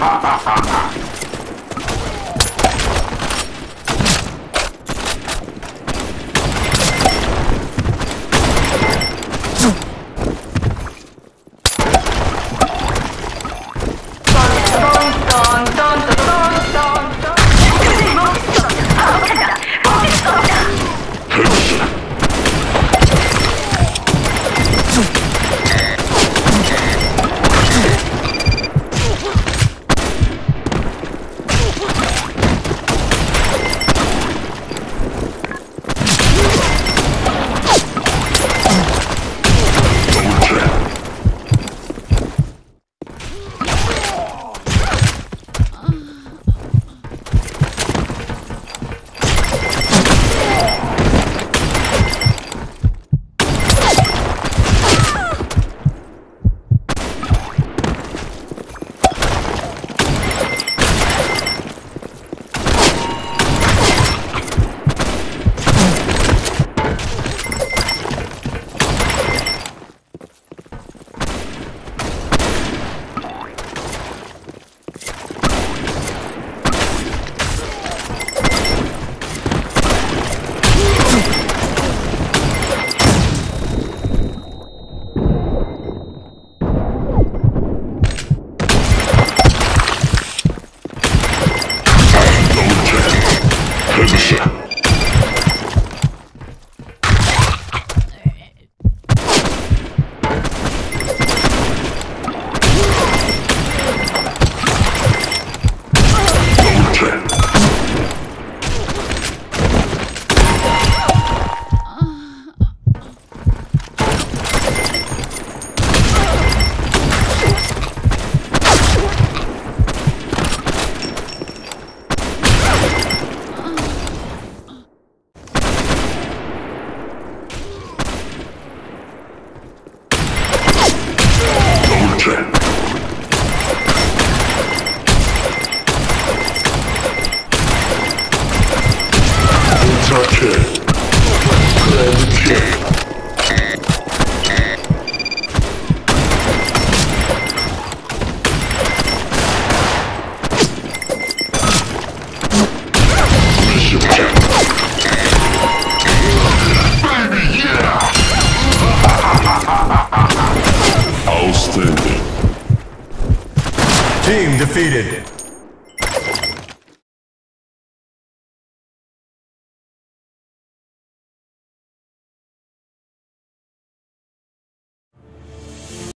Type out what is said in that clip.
Ha ha ha! 就是了。Team defeated.